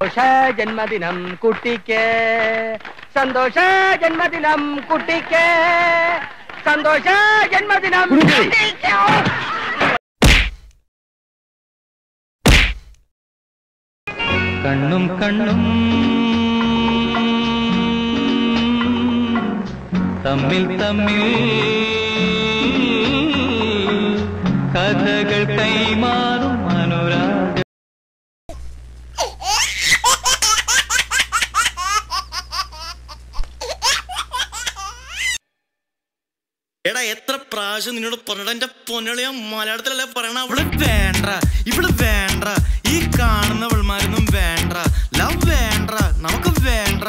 സന്തോഷ ജന്മദിനം കുട്ടിക്ക്. സന്തോഷ ജന്മദിനം കുട്ടിക്ക്. സന്തോഷ ജന്മദിനം കണ്ണും കണ്ണും തമ്മിൽ തമ്മിൽ കഥകൾ കൈമാറും എടാ എത്ര പ്രാവശ്യം നിന്നോട് പറഞ്ഞടാ എന്റെ പൊന്നളിയ മലയാളത്തിലല്ലേ പറയണ? അവൾ വേണ്ട ഇവൾ വേണ്ട ഈ കാണുന്നവൾമാരൊന്നും വേണ്ട ലവ് വേണ്ട നമുക്ക് വേണ്ട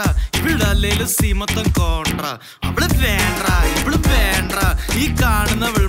അല്ലേലും സീമത്തം കോണ്ട അവൾ വേണ്ട ഇവൾ വേണ്ട ഈ കാണുന്നവൾമാരൊന്നും